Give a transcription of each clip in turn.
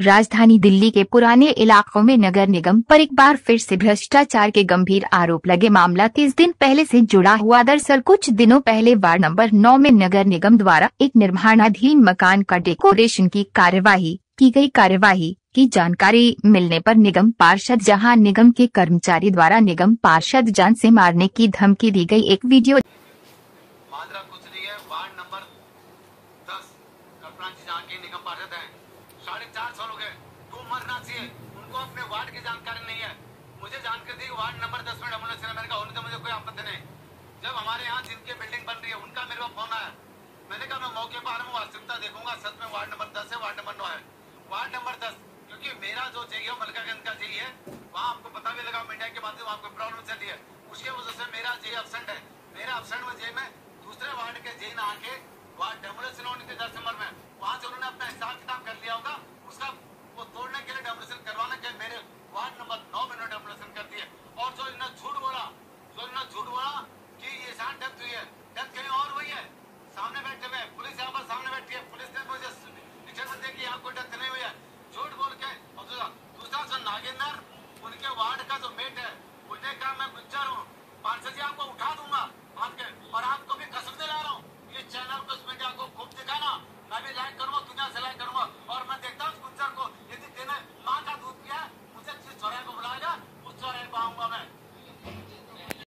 राजधानी दिल्ली के पुराने इलाकों में नगर निगम पर एक बार फिर से भ्रष्टाचार के गंभीर आरोप लगे। मामला तीस दिन पहले से जुड़ा हुआ। दरअसल कुछ दिनों पहले वार्ड नंबर 9 में नगर निगम द्वारा एक निर्माणाधीन मकान का डेकोरेशन की कार्यवाही की गई। कार्यवाही की जानकारी मिलने पर निगम पार्षद जहाँ निगम के कर्मचारी द्वारा निगम पार्षद जान से मारने की धमकी दी गई। एक वीडियो माजरा कुछ नहीं है वार्ड नंबर दस कल्पना जी जहाँ के निगम पार्षद हैं साढ़े चार साल हो गए। दो मरना चाहिए उनको अपने वार्ड की जानकारी नहीं है। मुझे जानकारी दी वार्ड नंबर दस में है मैंने कहा, होने तो मुझे कोई आपत्ति नहीं। जब हमारे यहाँ जिनकी बिल्डिंग बन रही है, उनका मेरे पास फ़ोन आया। मैंने कहा, मैं मौके पर रहा हूँ, वास्तविकता देखूँगा। सच में वार्ड नंबर दस है, वार्ड नंबर नौ है। वार्ड नंबर दस, क्योंकि मेरा जो चाहिए मलकागंज का चाहिए वहाँ आपको पता भी लगा मीडिया के माध्यम आपको प्रॉब्लम चली है। उसकी वजह से मेरा जे एबसेंट है। मेरा एबसेंट में जे में दूसरे वार्ड के जे ना आके, वार्ड डेमोलेशन होने के दस नंबर में। वहाँ से उन्होंने अपना हिसाब किताब कर लिया होगा उसका वो तोड़ने के लिए डेमोलेशन करवाने के वार्ड नंबर नौ में उन्होंने डेमोलेशन कर दिए। और जो इन्होंने झूठ बोला, जो इन्होंने झूठ बोला कि ये शान डेथ हुई है, डेथ कहीं और हुई है। सामने बैठे हुए पुलिस यहाँ पर सामने बैठी है। पुलिस ने मुझे रिटर्न दिया कि यहाँ कोई डेथ नहीं हुई है। झूठ बोल के, और दूसरा दूसरा जो नागेंद्र, उनके वार्ड का जो मेट है उसने कहा मैं गुज्जर हूँ। पार्षद जी, आपको उठा दूँगा आपके, और आपको भी कसम दिला रहा हूँ। इस चैनल को इस मीडिया को खूब दिखाना। मैं भी लाइक करूँगा दुनिया से लाइक करूँगा और मैं देखता हूँ उस गुज्जर को यदि तेने माँ का दूध पिया है, मुझे जिस चौराहे को बुलाएगा उस चौराहे को आऊँगा मैं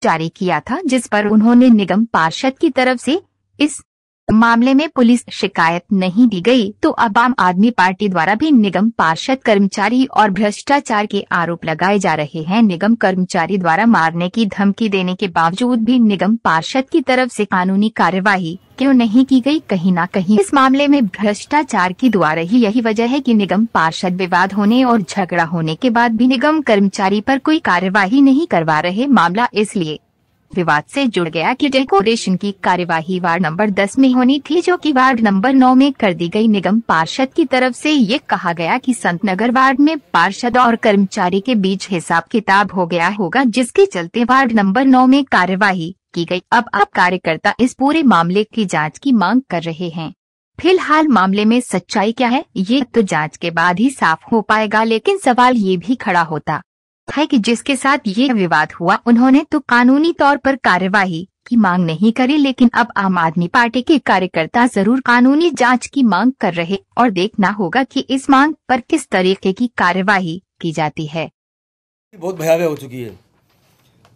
जारी किया था जिस पर उन्होंने निगम पार्षद की तरफ़ से इस मामले में पुलिस शिकायत नहीं दी गई तो अब आम आदमी पार्टी द्वारा भी निगम पार्षद कर्मचारी और भ्रष्टाचार के आरोप लगाए जा रहे हैं। निगम कर्मचारी द्वारा मारने की धमकी देने के बावजूद भी निगम पार्षद की तरफ़ से कानूनी कार्यवाही क्यों नहीं की गई, कहीं ना कहीं इस मामले में भ्रष्टाचार की द्वारा ही यही वजह है कि निगम पार्षद विवाद होने और झगड़ा होने के बाद भी निगम कर्मचारी पर कोई कार्यवाही नहीं करवा रहे। मामला इसलिए विवाद से जुड़ गया कि डेकोरेशन की कार्यवाही वार्ड नंबर 10 में होनी थी, जो कि वार्ड नंबर 9 में कर दी गई निगम पार्षद की तरफ़ से ये कहा गया कि संत नगर वार्ड में पार्षद और कर्मचारी के बीच हिसाब किताब हो गया होगा, जिसके चलते वार्ड नंबर 9 में कार्यवाही की गई। अब अब कार्यकर्ता इस पूरे मामले की जाँच की मांग कर रहे हैं। फ़िलहाल मामले में सच्चाई क्या है, ये तो जाँच के बाद ही साफ़ हो पाएगा, लेकिन सवाल ये भी खड़ा होता है कि जिसके साथ ये विवाद हुआ, उन्होंने तो कानूनी तौर पर कार्यवाही की मांग नहीं करी, लेकिन अब आम आदमी पार्टी के कार्यकर्ता ज़रूर कानूनी जाँच की मांग कर रहे और देखना होगा कि इस मांग पर किस तरीके की कार्यवाही की जाती है। बहुत भयावह हो चुकी है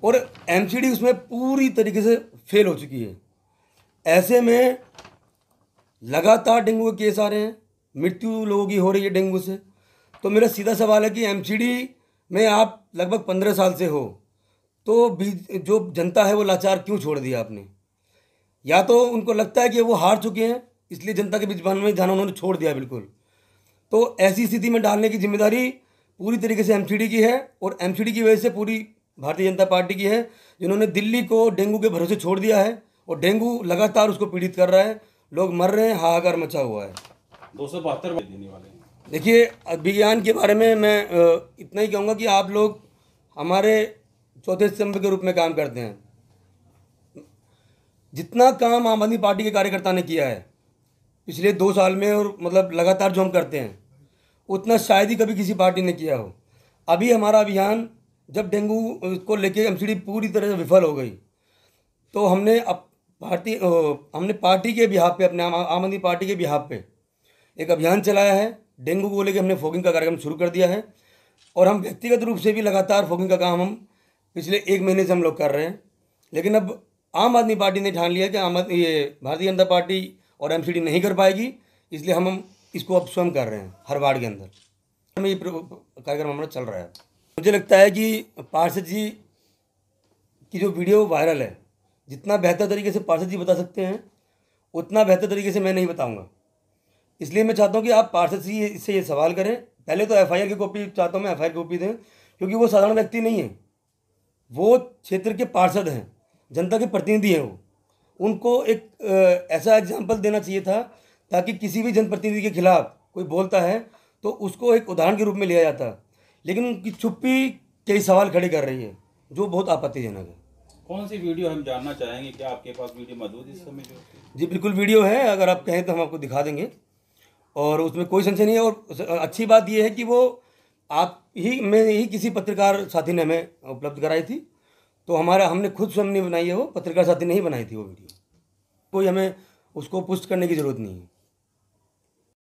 और एमसीडी उसमें पूरी तरीके से फेल हो चुकी है। ऐसे में लगातार डेंगू के केस आ रहे हैं, मृत्यु लोगों की हो रही है डेंगू से। तो मेरा सीधा सवाल है कि एमसीडी में आप लगभग पंद्रह साल से हो तो बी- जो जनता है वो लाचार क्यों छोड़ दिया आपने? या तो उनको लगता है कि वो हार चुके हैं, इसलिए जनता के बीच में जाना उन्होंने छोड़ दिया बिल्कुल। तो ऐसी स्थिति में डालने की ज़िम्मेदारी पूरी तरीके से एमसीडी की है और एमसीडी की वजह से पूरी भारतीय जनता पार्टी की है, जिन्होंने दिल्ली को डेंगू के भरोसे छोड़ दिया है और डेंगू लगातार उसको पीड़ित कर रहा है। लोग मर रहे हैं, हाहाकार मचा हुआ है। दो सौ बहत्तर देने वाले हैं। देखिए विज्ञान के बारे में मैं इतना ही कहूँगा कि आप लोग हमारे चौथे स्तंभ के रूप में काम करते हैं। जितना काम आम आदमी पार्टी के कार्यकर्ता ने किया है, पिछले दो साल में और मतलब लगातार जो हम करते हैं, उतना शायद ही कभी किसी पार्टी ने किया हो। अभी हमारा अभियान जब डेंगू को लेके एमसीडी पूरी तरह से विफल हो गई तो हमने अब पार्टी हमने पार्टी के बिहार पे, अपने आम आदमी पार्टी के बिहार पे एक अभियान चलाया है। डेंगू को लेकर हमने फोगिंग का कार्यक्रम शुरू कर दिया है और हम व्यक्तिगत रूप से भी लगातार फोगिंग का काम हम पिछले एक महीने से हम लोग कर रहे हैं। लेकिन अब आम आदमी पार्टी ने ठान लिया कि आम आदमी, ये भारतीय जनता पार्टी और एमसीडी नहीं कर पाएगी, इसलिए हम हम इसको अब स्वयं कर रहे हैं, हर वार्ड के अंदर। हमें ये कार्यक्रम हमारा चल रहा है। मुझे लगता है कि पार्षद जी की जो वीडियो वायरल है, जितना बेहतर तरीके से पार्षद जी बता सकते हैं, उतना बेहतर तरीके से मैं नहीं बताऊँगा। इसलिए मैं चाहता हूँ कि आप पार्षद से इससे ये सवाल करें। पहले तो एफआईआर की कॉपी चाहता हूँ मैं एफआईआर की कॉपी दें क्योंकि वो साधारण व्यक्ति नहीं है। वो क्षेत्र के पार्षद हैं जनता के प्रतिनिधि हैं वो। उनको एक ऐसा एग्ज़ाम्पल देना चाहिए था ताकि किसी भी जनप्रतिनिधि के खिलाफ कोई बोलता है तो उसको एक उदाहरण के रूप में लिया जाता। लेकिन उनकी चुप्पी कई सवाल खड़े कर रही है जो बहुत आपत्तिजनक है। कौन सी वीडियो हम जानना चाहेंगे? क्या आपके पास वीडियो मौजूद है इस समय जो जी बिल्कुल वीडियो है अगर आप कहें तो हम आपको दिखा देंगे। और उसमें कोई संशय नहीं है और अच्छी बात यह है कि वो आप ही, में ही किसी पत्रकार साथी ने हमें उपलब्ध कराई थी तो हमारा, हमने खुद स्वयं नहीं बनाई है वो, पत्रकार साथी ने ही बनाई थी वो वीडियो। कोई हमें उसको पुष्ट करने की ज़रूरत नहीं है।